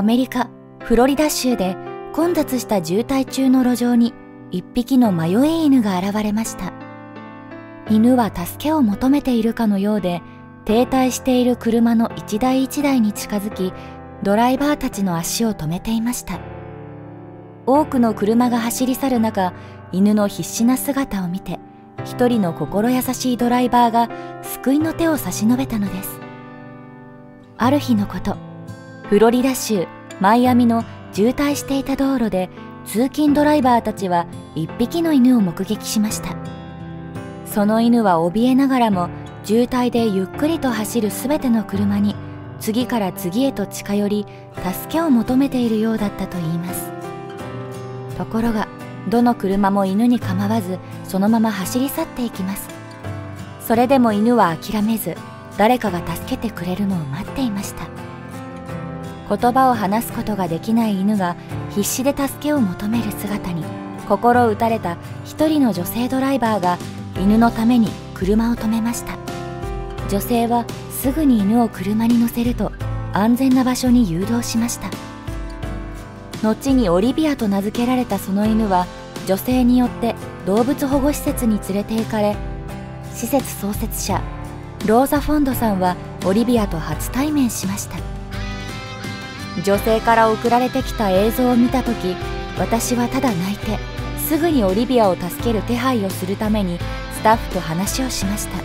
アメリカ・フロリダ州で混雑した渋滞中の路上に一匹の迷い犬が現れました。犬は助けを求めているかのようで停滞している車の一台一台に近づきドライバーたちの足を止めていました多くの車が走り去る中犬の必死な姿を見て一人の心優しいドライバーが救いの手を差し伸べたのですある日のことフロリダ州マイアミの渋滞していた道路で通勤ドライバーたちは一匹の犬を目撃しました。その犬は怯えながらも渋滞でゆっくりと走るすべての車に次から次へと近寄り助けを求めているようだったといいます。ところがどの車も犬に構わずそのまま走り去っていきます。それでも犬は諦めず誰かが助けてくれるのを待っていました。言葉を話すことができない犬が必死で助けを求める姿に心打たれた一人の女性ドライバーが犬のために車を止めました。女性はすぐに犬を車に乗せると安全な場所に誘導しました。後にオリビアと名付けられたその犬は女性によって動物保護施設に連れて行かれ施設創設者ローザ・フォンドさんはオリビアと初対面しました。女性から送られてきた映像を見た時私はただ泣いてすぐにオリビアを助ける手配をするためにスタッフと話をしました。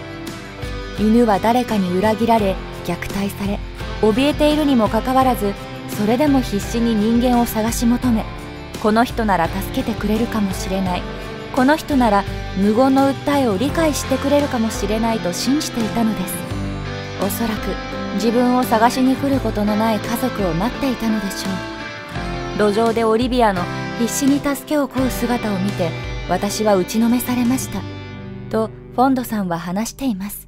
犬は誰かに裏切られ虐待され怯えているにもかかわらずそれでも必死に人間を探し求めこの人なら助けてくれるかもしれない。この人なら無言の訴えを理解してくれるかもしれないと信じていたのです。おそらく自分を探しに来ることのない家族を待っていたのでしょう。路上でオリビアの必死に助けを請う姿を見て私は打ちのめされました。とフォンドさんは話しています。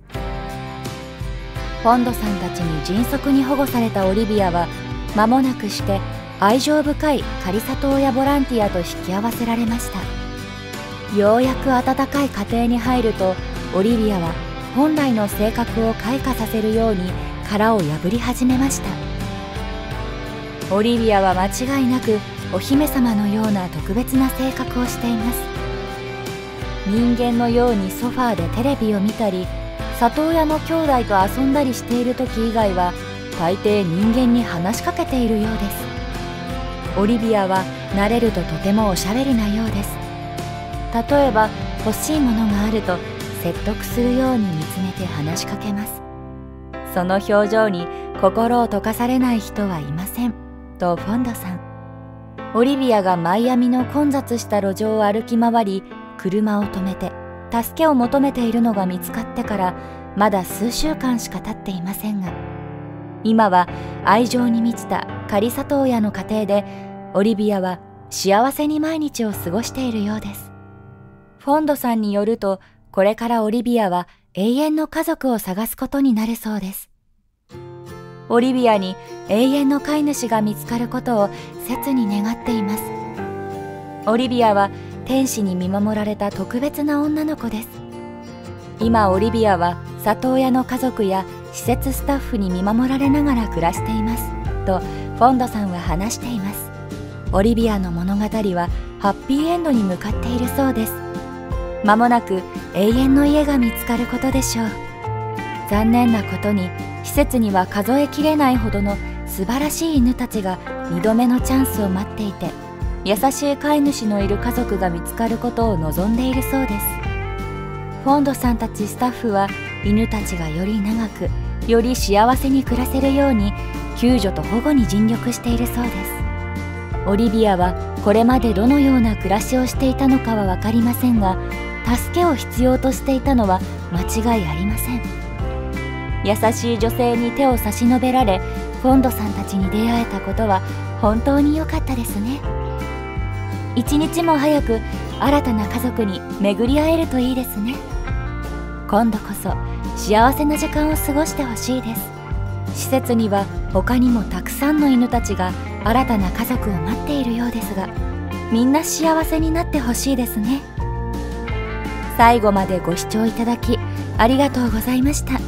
フォンドさんたちに迅速に保護されたオリビアは間もなくして愛情深い仮里親ボランティアと引き合わせられました。ようやく温かい家庭に入るとオリビアは本来の性格を開花させるように殻を破り始めました。オリビアは間違いなくお姫様のような特別な性格をしています。人間のようにソファーでテレビを見たり里親の兄弟と遊んだりしている時以外は大抵人間に話しかけているようです。オリビアは慣れるととてもおしゃべりなようです。例えば欲しいものがあると説得するように見つめて話しかけます。その表情に心を溶かされない人はいません。とフォンドさん。オリビアがマイアミの混雑した路上を歩き回り車を止めて助けを求めているのが見つかってからまだ数週間しか経っていませんが今は愛情に満ちた仮里親の家庭でオリビアは幸せに毎日を過ごしているようです。フォンドさんによるとこれからオリビアは永遠の家族を探すことになるそうです。オリビアに永遠の飼い主が見つかることを切に願っています。オリビアは天使に見守られた特別な女の子です。今オリビアは里親の家族や施設スタッフに見守られながら暮らしています。とフォンドさんは話しています。オリビアの物語はハッピーエンドに向かっているそうです。間もなく永遠の家が見つかることでしょう。残念なことに施設には数えきれないほどの素晴らしい犬たちが2度目のチャンスを待っていて優しい飼い主のいる家族が見つかることを望んでいるそうです。フォンドさんたちスタッフは犬たちがより長くより幸せに暮らせるように救助と保護に尽力しているそうです。オリビアはこれまでどのような暮らしをしていたのかは分かりませんが助けを必要としていたのは間違いありません。優しい女性に手を差し伸べられフォンドさんたちに出会えたことは本当に良かったですね。一日も早く新たな家族に巡り会えるといいですね。今度こそ幸せな時間を過ごしてほしいです。施設には他にもたくさんの犬たちが新たな家族を待っているようですがみんな幸せになってほしいですね。最後までご視聴いただきありがとうございました。